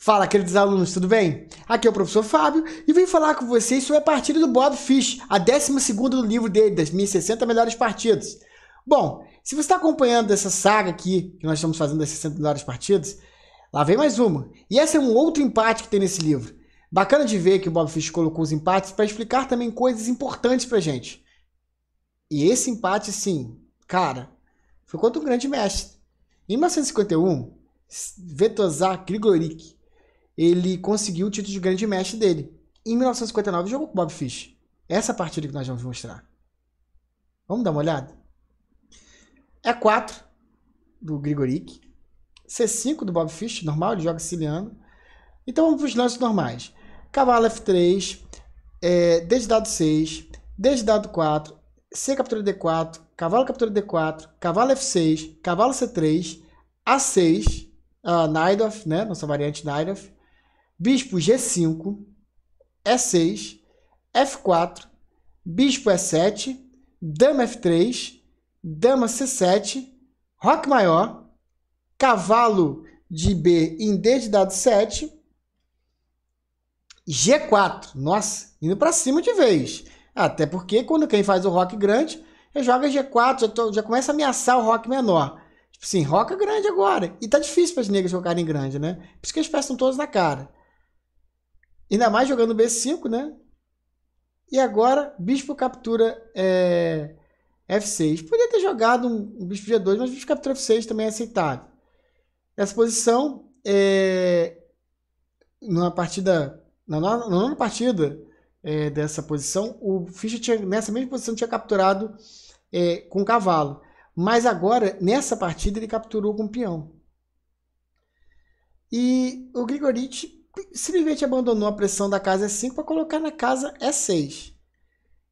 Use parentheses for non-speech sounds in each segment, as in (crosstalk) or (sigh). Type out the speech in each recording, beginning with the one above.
Fala, queridos alunos, tudo bem? Aqui é o professor Fábio e vim falar com vocês sobre a partida do Bob Fish, a 12 do livro dele, das minhas 60 melhores partidas. Bom, se você está acompanhando essa saga aqui, que nós estamos fazendo das 60 melhores partidas, lá vem mais uma. E esse é um outro empate que tem nesse livro. Bacana de ver que o Bob Fish colocou os empates para explicar também coisas importantes pra gente. E esse empate, sim, cara, foi contra um grande mestre. Em 1951, Vetozar Grigorik ele conseguiu o título de grande mestre dele. Em 1959 jogou com Bob Fish. Essa partida que nós vamos mostrar. Vamos dar uma olhada? É 4 do Grigorik. C5 do Bob Fish, normal, ele joga siciliano. Então vamos para os lances normais. Cavalo F3, é, D de dado 6, D de dado 4, C captura D4, cavalo captura D4, cavalo F6, cavalo C3, A6, uh, Naidoff, né? Nossa variante Naidoff, bispo G5, E6, F4, bispo E7, dama F3, dama C7, roque maior, cavalo de B em D de dado 7, G4. Nossa, indo para cima de vez. Até porque quando quem faz o rock grande, já joga G4, já, tô, já começa a ameaçar o rock menor. Tipo assim, rock grande agora. E tá difícil para as negras jogarem grande, né? Por isso que peças estão todas na cara. Ainda mais jogando B5, né? E agora, bispo captura é, F6. Podia ter jogado um, um bispo G2, mas bispo captura F6 também é aceitável. Essa posição, é, numa partida, na nona partida é, dessa posição, o Fischer tinha, nessa mesma posição tinha capturado é, com cavalo. Mas agora, nessa partida, ele capturou com peão. E o Grigorich simplesmente abandonou a pressão da casa E5 para colocar na casa E6.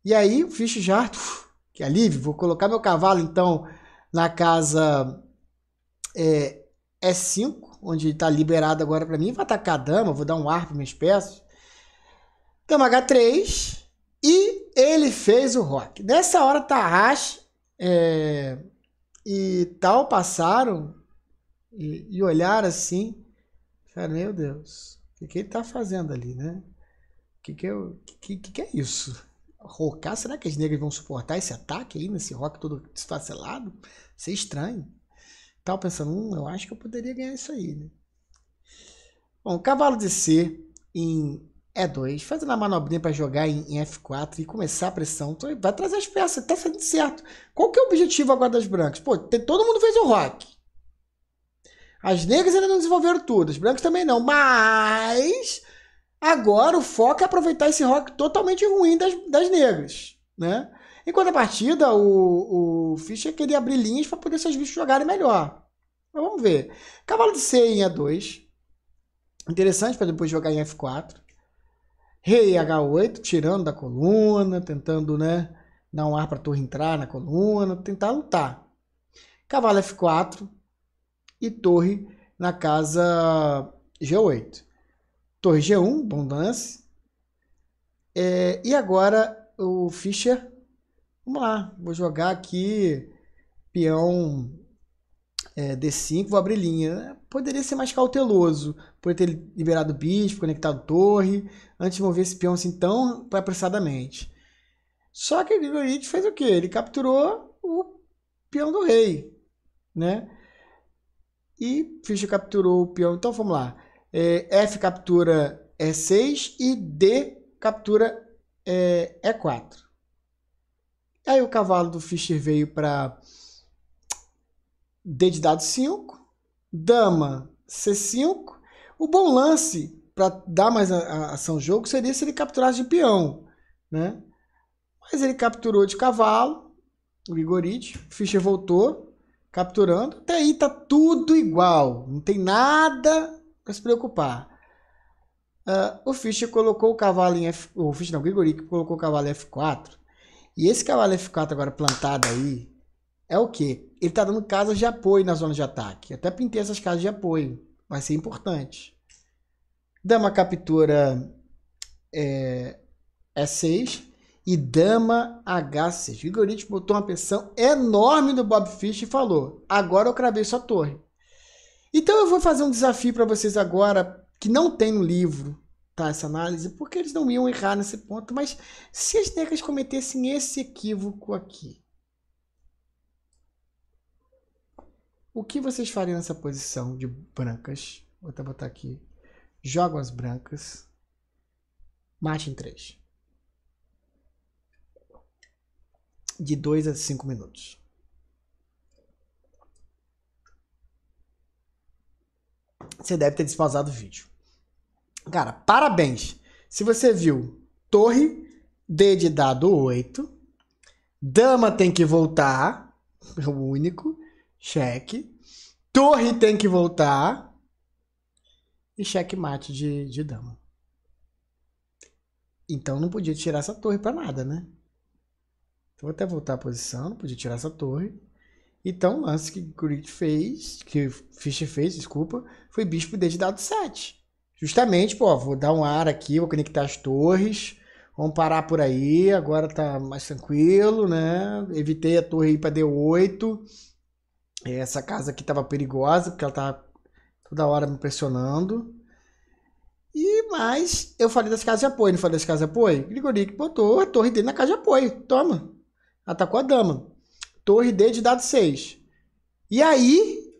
E aí o Fisch já, que alívio, vou colocar meu cavalo então na casa é, E5, onde está liberado agora para mim. Vou atacar a dama, vou dar um ar para minhas peças. Dama H3 e ele fez o rock. Nessa hora Tarrash é, e tal passaram e, e olharam assim. Meu Deus, o que, ele está fazendo ali, né? O que, que, é, que, que, que é isso? Rocar, será que as negras vão suportar esse ataque aí, nesse rock todo desfacelado? Isso é estranho. Tava pensando, hum, eu acho que eu poderia ganhar isso aí, né? Bom, cavalo de C em E2, fazendo a manobrinha para jogar em, em, F4 e começar a pressão. Vai trazer as peças, tá saindo certo. Qual que é o objetivo agora das brancas? Pô, todo mundo fez o rock. As negras ainda não desenvolveram tudo, os brancos também não. Mas agora o foco é aproveitar esse rock totalmente ruim das, das negras, né? Enquanto a partida, o, o Fischer queria abrir linhas para poder seus bichos jogarem melhor. Mas vamos ver. Cavalo de C em E2. Interessante para depois jogar em F4. Rei H8, tirando da coluna, tentando, né, dar um ar para a torre entrar na coluna, tentar lutar. Cavalo F4, e torre na casa G8. Torre G1, bom lance. É, e agora o Fischer, vamos lá, vou jogar aqui peão é, D5, vou abrir linha. Poderia ser mais cauteloso, por ter liberado o bispo, conectado torre, antes de mover esse peão assim tão apressadamente. Só que o Grigorich fez o quê? Ele capturou o peão do rei, né? E ficha capturou o peão. Então vamos lá. É, F captura E6 e D captura é, E4. Aí o cavalo do Fischer veio para D de dado 5, dama C5. O bom lance para dar mais a, a ação jogo seria se ele capturasse de peão, né? Mas ele capturou de cavalo, o Igorite, Fischer voltou, capturando. Até aí tá tudo igual, não tem nada para se preocupar. Uh, o Fischer colocou o cavalo em F... O Fischer não, o Grigori colocou o cavalo em F4. E esse cavalo F4 agora plantado aí é o que? Ele tá dando casas de apoio na zona de ataque. Até pintei essas casas de apoio. Vai ser importante. Dama captura é, E6 e dama H6. O Igorite botou uma pressão enorme no Bob Fish e falou: agora eu cravei sua torre. Então eu vou fazer um desafio para vocês agora que não tem no livro tá, essa análise, porque eles não iam errar nesse ponto. Mas se as negras cometessem esse equívoco aqui, o que vocês fariam nessa posição de brancas? Vou até botar aqui. Jogam as brancas. Mate em 3. De 2 a 5 minutos. Você deve ter despausado o vídeo. Cara, parabéns. Se você viu torre, D de dado 8. Dama tem que voltar. É (laughs) o único. Cheque. Torre tem que voltar. E cheque mate de, de dama. Então não podia tirar essa torre para nada, né? Vou até voltar a posição, podia tirar essa torre. Então, o lance que Grit fez, que Fischer fez, desculpa, foi bispo D de dado 7. Justamente, pô, vou dar um ar aqui, vou conectar as torres, vamos parar por aí, agora tá mais tranquilo, né? Evitei a torre aí para D8. Essa casa aqui tava perigosa, porque ela tava toda hora me pressionando. E mais, eu falei das casas de apoio, não falei das casas de apoio? Grigoric botou a torre dele na casa de apoio. Toma. Atacou a dama. Torre D de dado 6. E aí,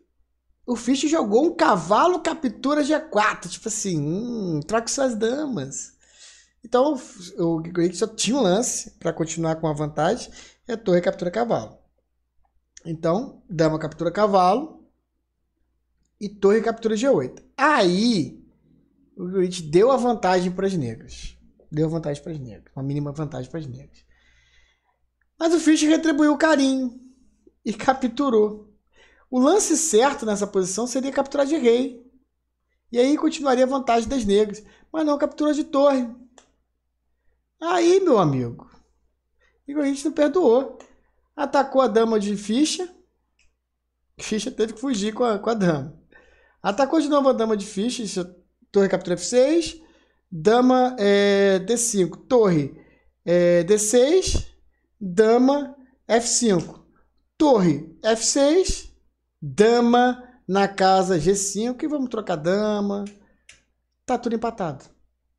o Fisch jogou um cavalo captura G4. Tipo assim, hum, troque suas damas. Então o Grigoric só tinha um lance para continuar com a vantagem. E a torre captura cavalo. Então, dama captura cavalo. E torre captura G8. Aí, o Grigoric deu a vantagem para as negras. Deu vantagem para as negras. Uma mínima vantagem para as negras. Mas o Fisch retribuiu o carinho. E capturou. O lance certo nessa posição seria capturar de rei. E aí continuaria a vantagem das negras. Mas não captura de torre. Aí, meu amigo, Igor gente não perdoou. Atacou a dama de ficha. Ficha teve que fugir com a, com a dama. Atacou de novo a dama de ficha. Torre captura F6. Dama é, D5. Torre é, D6. Dama F5. Torre F6 Dama na casa G5 e vamos trocar dama. Tá tudo empatado.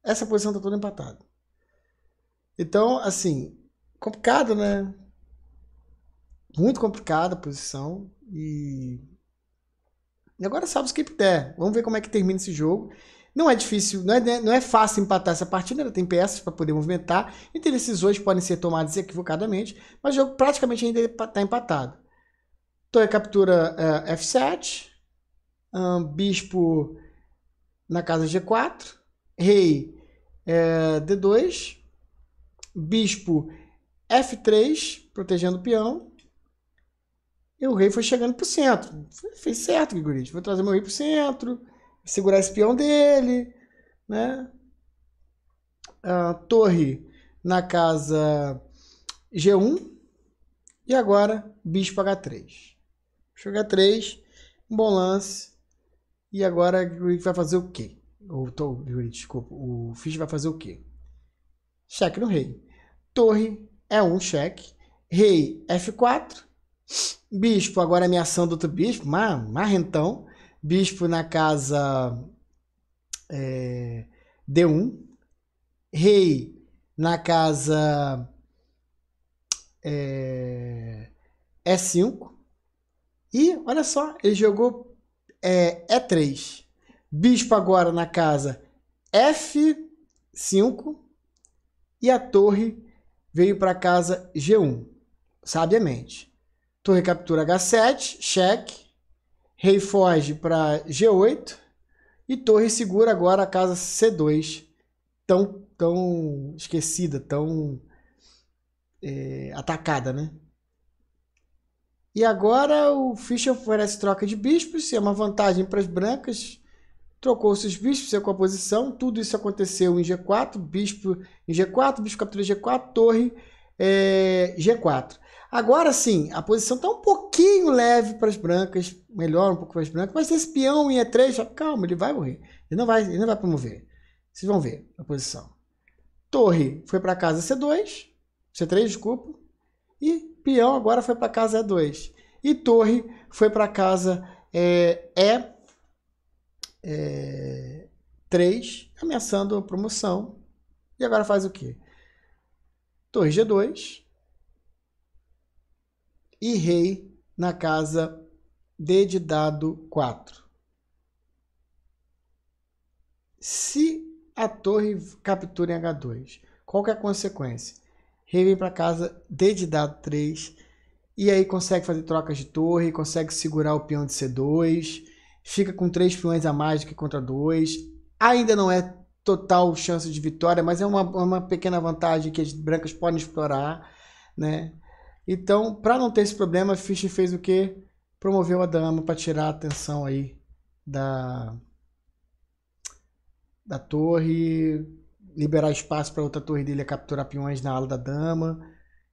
Essa posição tá tudo empatado. Então, assim, complicado, né? Muito complicada a posição. E... e agora salve quem puder. Vamos ver como é que termina esse jogo. Não é difícil, não é, não é fácil empatar essa partida, ela tem peças para poder movimentar, então decisões podem ser tomadas equivocadamente, mas o jogo praticamente ainda está empatado. Torre captura é, F7. Um, bispo na casa G4. Rei é, D2. Bispo F3, protegendo o peão. E o rei foi chegando para o centro. Fez certo, Grigorite. Vou trazer meu rei para o centro. Segurar esse peão dele. Né? Uh, torre na casa G1. E agora, bispo H3. Jogar 3, um bom lance. E agora o vai fazer o quê? O, o, desculpa, o Fish vai fazer o quê? Cheque no rei. Torre é um cheque. Rei F4. Bispo agora ameaçando outro bispo. Marrentão. Bispo na casa é, D1. Rei na casa é, E5. E olha só, ele jogou é, E3. Bispo agora na casa F5. E a torre veio para casa G1. Sabiamente. Torre captura H7, cheque. Rei foge para G8. E torre segura agora a casa C2. Tão, tão esquecida, tão é, atacada, né? E agora o Fischer oferece troca de bispos, é uma vantagem para as brancas. Trocou-se os bispos, com a posição. Tudo isso aconteceu em G4, bispo em G4, bispo captura G4, torre é, G4. Agora sim, a posição está um pouquinho leve para as brancas, melhor um pouco para as brancas, mas esse peão em E3, calma, ele vai morrer. Ele não vai, ele não vai promover. Vocês vão ver a posição. Torre foi para casa C2, C3, desculpa. E peão agora foi para casa E2. E torre foi para casa é, e, é, 3, ameaçando a promoção. E agora faz o quê? Torre G2 e rei na casa D de dado 4. Se a torre captura em H2, qual que é a consequência? Rei vem para casa D de dado 3 e aí consegue fazer trocas de torre, consegue segurar o peão de C2, fica com três peões a mais do que contra dois. Ainda não é total chance de vitória, mas é uma, uma pequena vantagem que as brancas podem explorar, né? Então, para não ter esse problema, Fischer fez o que? Promoveu a dama para tirar a atenção aí da da torre, liberar espaço para outra torre dele capturar peões na ala da dama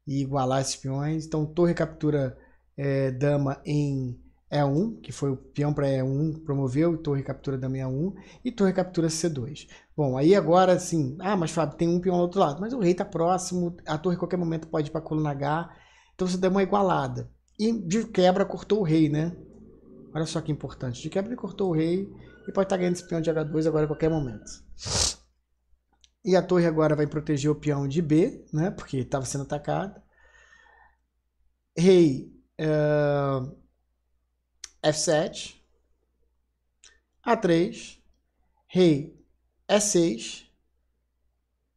e igualar esses peões. Então, torre captura é, dama em E1, que foi o peão para E1, promoveu, torre captura dama em E1, e torre captura C2. Bom, aí agora sim, ah, mas Fábio, tem um peão do outro lado, mas o rei está próximo, a torre em qualquer momento pode ir para a coluna H, então você dá uma igualada. E de quebra cortou o rei, né? Olha só que importante. De quebra ele cortou o rei e pode estar ganhando esse peão de H2 agora a qualquer momento. E a torre agora vai proteger o peão de B, né? Porque estava sendo atacado. Rei uh, F7. A3. Rei E6.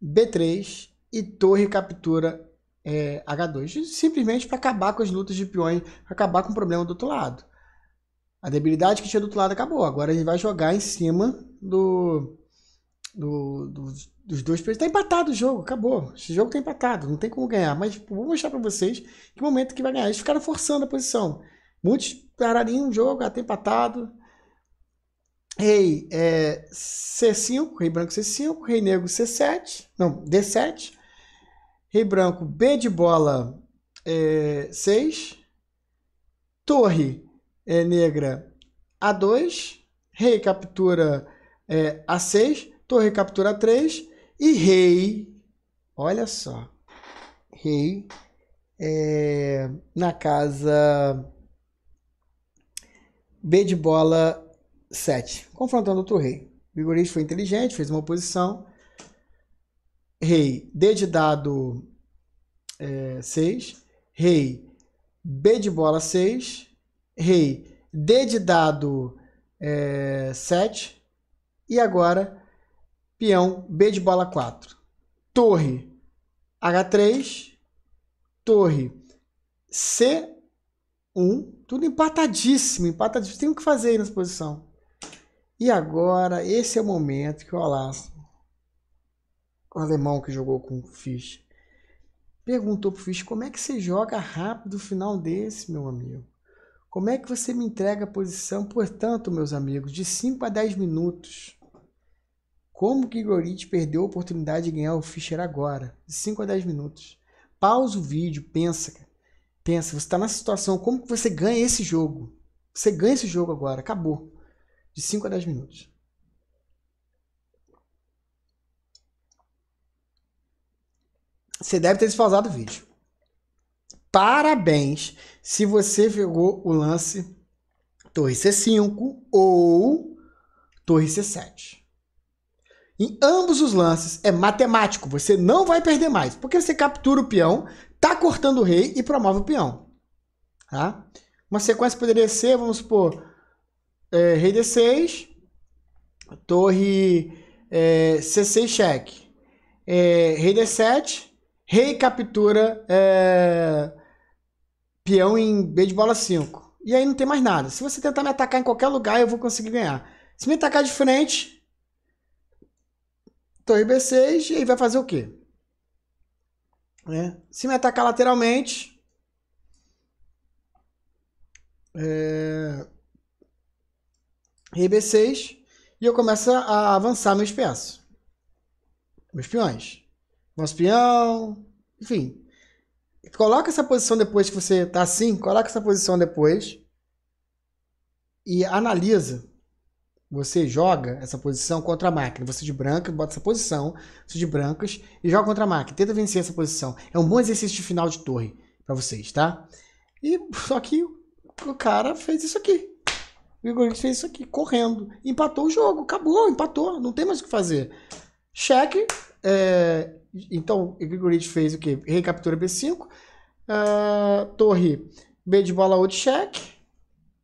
B3. E torre captura é, H2, simplesmente para acabar com as lutas de peões, acabar com o problema do outro lado. A debilidade que tinha do outro lado acabou. Agora gente vai jogar em cima do, do, do dos dois peões. Está empatado o jogo, acabou. Esse jogo está empatado, não tem como ganhar. Mas tipo, vou mostrar para vocês que momento que vai ganhar. Eles ficaram forçando a posição. Muitos pararam o jogo, até empatado. Rei é, C5, rei branco C5, rei negro C7, não, D7, Rei branco, B de bola, é, 6. Torre é, negra, A2. Rei captura é, A6. Torre captura A3. E rei, olha só, rei é, na casa B de bola 7, confrontando outro rei. Vigorista foi inteligente, fez uma oposição rei D de dado é, 6, rei B de bola 6, rei D de dado é, 7 e agora peão B de bola 4. Torre H3, torre C1, tudo empatadíssimo, empatadíssimo. Tem o que fazer aí nessa posição. E agora, esse é o momento que o Olaço o alemão que jogou com o Fisch, perguntou pro Fisch como é que você joga rápido o final desse, meu amigo. Como é que você me entrega a posição? Portanto, meus amigos, de 5 a 10 minutos. Como que Gorit perdeu a oportunidade de ganhar o Fischer agora? De 5 a 10 minutos. Pausa o vídeo, pensa. Pensa, você está na situação, como que você ganha esse jogo? Você ganha esse jogo agora, acabou. De 5 a 10 minutos. Você deve ter despausado o vídeo. Parabéns se você pegou o lance torre C5 ou torre C7. Em ambos os lances é matemático, você não vai perder mais, porque você captura o peão, tá cortando o rei e promove o peão. Tá? Uma sequência poderia ser, vamos supor, é, rei D6, torre é, C6 cheque, é, rei D7, Rei captura é, peão em B de bola 5. E aí não tem mais nada. Se você tentar me atacar em qualquer lugar, eu vou conseguir ganhar. Se me atacar de frente, torre B6, e aí vai fazer o quê? É. Se me atacar lateralmente, é, rei B6, e eu começo a avançar meus peças. Meus peões. Nosso peão, enfim. Coloca essa posição depois que você está assim, coloca essa posição depois e analisa. Você joga essa posição contra a máquina. Você de branca, bota essa posição, você de brancas e joga contra a máquina. Tenta vencer essa posição. É um bom exercício de final de torre para vocês, tá? E só que o cara fez isso aqui. Grigorich fez isso aqui, correndo. Empatou o jogo, acabou, empatou, não tem mais o que fazer. Cheque, é, então o Grigorich fez o quê? Rei captura B5, uh, torre B de bola 8, cheque,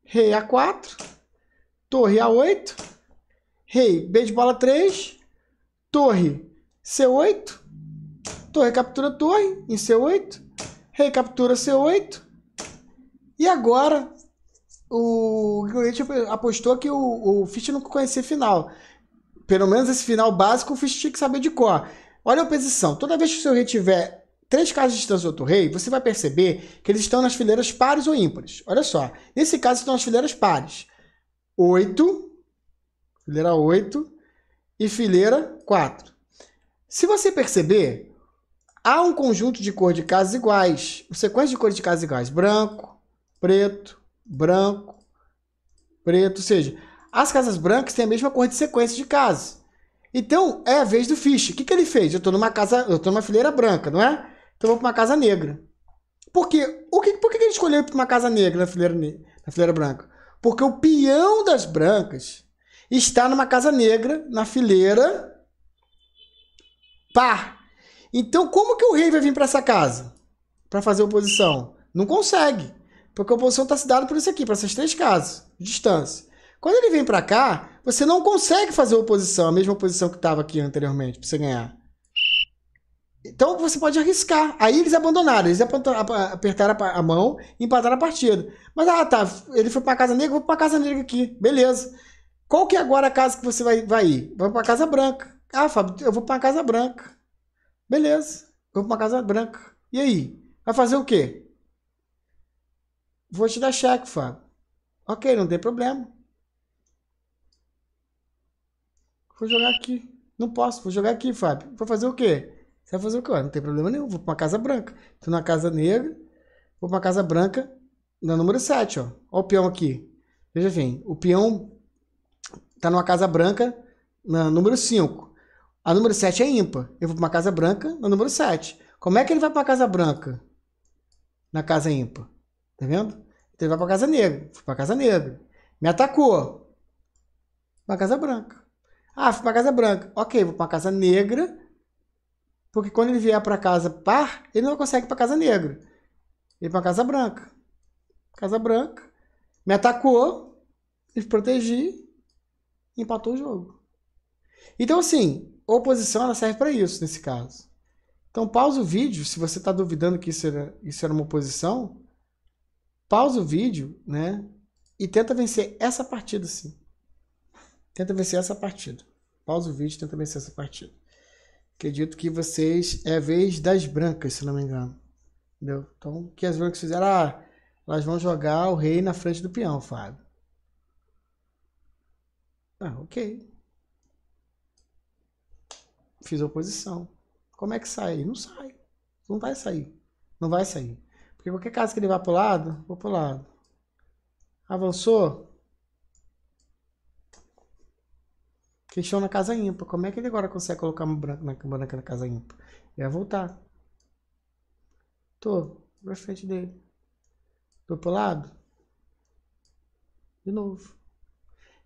rei A4, torre A8, rei B de bola 3, torre C8, torre captura torre em C8, rei captura C8, e agora o Grigorich apostou que o, o Fish não conhecia final. Pelo menos esse final básico o Fish tinha que saber de cor. Olha a oposição. Toda vez que o seu rei tiver três casas de distância do outro rei, você vai perceber que eles estão nas fileiras pares ou ímpares. Olha só. Nesse caso, estão nas fileiras pares. 8, fileira 8 e fileira 4. Se você perceber, há um conjunto de cor de casas iguais. Sequência de cores de casas iguais. Branco, preto, branco, preto, ou seja, as casas brancas têm a mesma cor de sequência de casas. Então, é a vez do Fish. O que, que ele fez? Eu estou numa casa, eu estou numa fileira branca, não é? Então eu vou para uma casa negra. Por quê? O que, por que ele escolheu para uma casa negra na fileira, na fileira branca? Porque o peão das brancas está numa casa negra, na fileira par. Então, como que o rei vai vir para essa casa? Para fazer oposição? Não consegue. Porque a oposição está se dada por isso aqui, para essas três casas, distância. Quando ele vem para cá, você não consegue fazer oposição, a mesma oposição que estava aqui anteriormente, para você ganhar. Então você pode arriscar. Aí eles abandonaram, eles apertaram a mão e empataram a partida. Mas, ah, tá, ele foi para casa negra, vou para casa negra aqui, beleza. Qual que é agora a casa que você vai, vai ir? Vai para casa branca. Ah, Fábio, eu vou para casa branca. Beleza, vou para casa branca. E aí? Vai fazer o quê? Vou te dar cheque, Fábio. Ok, não tem problema. Vou jogar aqui. Não posso, vou jogar aqui, Fábio. Vou fazer o quê? Você vai fazer o quê? Não tem problema nenhum. Vou para uma casa branca. Tô na casa negra. Vou para uma casa branca na número 7, ó. Ó o peão aqui. Veja bem, o peão tá numa casa branca na número 5. A número 7 é ímpar. Eu vou para uma casa branca na número 7. Como é que ele vai para a casa branca? Na casa ímpar. Tá vendo? Então ele vai pra Casa Negra. Fui pra Casa Negra. Me atacou. Pra Casa Branca. Ah, fui pra Casa Branca. Ok, vou pra Casa Negra. Porque quando ele vier pra Casa Par, ele não consegue pra Casa Negra. Ele pra Casa Branca. Casa Branca. Me atacou. Me protegi. Empatou o jogo. Então, assim, oposição ela serve para isso nesse caso. Então, pausa o vídeo se você está duvidando que isso era, isso era uma oposição pausa o vídeo, né? E tenta vencer essa partida, sim. Tenta vencer essa partida. Pausa o vídeo e tenta vencer essa partida. Acredito que vocês é a vez das brancas, se não me engano. Entendeu? Então, o que as brancas fizeram? Ah, elas vão jogar o rei na frente do peão, Fábio. Ah, ok. Fiz oposição. Como é que sai? Não sai. Não vai sair. Não vai sair. Porque qualquer caso que ele vá para o lado, vou para o lado. Avançou. Questão na casa ímpar. Como é que ele agora consegue colocar uma branca na, branca na casa ímpar? Ele vai voltar. Tô para frente dele. Tô pro lado. De novo.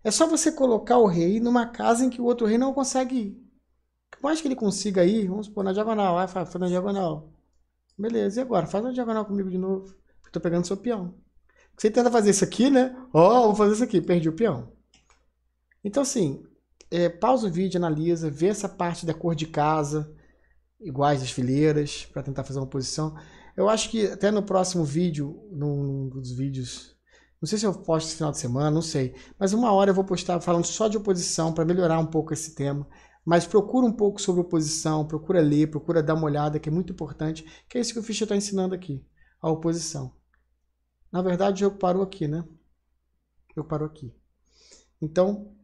É só você colocar o rei numa casa em que o outro rei não consegue ir. Por mais que ele consiga ir, vamos supor, na diagonal. Vai, foi na diagonal. Beleza, e agora? Faz uma diagonal comigo de novo. Eu tô pegando seu peão. Você tenta fazer isso aqui, né? Ó, oh, vou fazer isso aqui. Perdi o peão. Então, assim, é, pausa o vídeo, analisa, vê essa parte da cor de casa, iguais das fileiras, para tentar fazer uma posição. Eu acho que até no próximo vídeo, num dos vídeos, não sei se eu posto esse final de semana, não sei, mas uma hora eu vou postar falando só de oposição para melhorar um pouco esse tema. Mas procura um pouco sobre oposição, procura ler, procura dar uma olhada, que é muito importante, que é isso que o Fischer está ensinando aqui, a oposição. Na verdade, o jogo parou aqui, né? O jogo parou aqui. Então,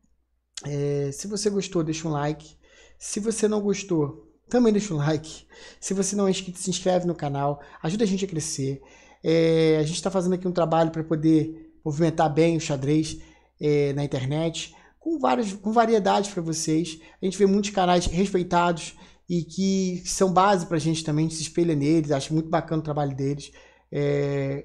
é, se você gostou, deixa um like. Se você não gostou, também deixa um (laughs) like. Se você não é inscrito, se inscreve no canal. Ajuda a gente a crescer. É, a gente está fazendo aqui um trabalho para poder movimentar bem o xadrez é, na internet com, várias, com variedade para vocês. A gente vê muitos canais respeitados e que são base para a gente também, a gente se espelha neles, acho muito bacana o trabalho deles. É,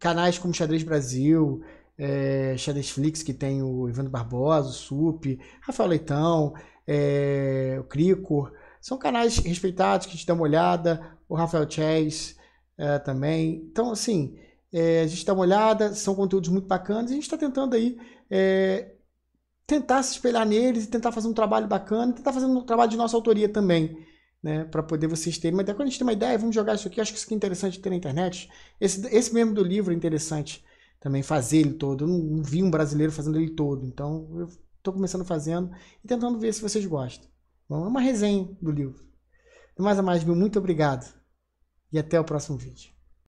canais como Xadrez Brasil, é, Shadowflix, que tem o Evandro Barbosa, o Sup, Rafael Leitão, é, o Crico. São canais respeitados que a gente dá uma olhada. O Rafael Chase é, também. Então, assim, é, a gente dá uma olhada, são conteúdos muito bacanas e a gente está tentando aí é, tentar se espelhar neles e tentar fazer um trabalho bacana, tentar fazer um trabalho de nossa autoria também, né, para poder vocês terem. Mas até quando a gente tem uma ideia, vamos jogar isso aqui, acho que isso aqui é interessante ter na internet. Esse, esse mesmo do livro é interessante também fazer ele todo. Eu não, não vi um brasileiro fazendo ele todo, então eu estou começando fazendo e tentando ver se vocês gostam. Bom, é uma resenha do livro. mais a mais, meu muito obrigado e até o próximo vídeo.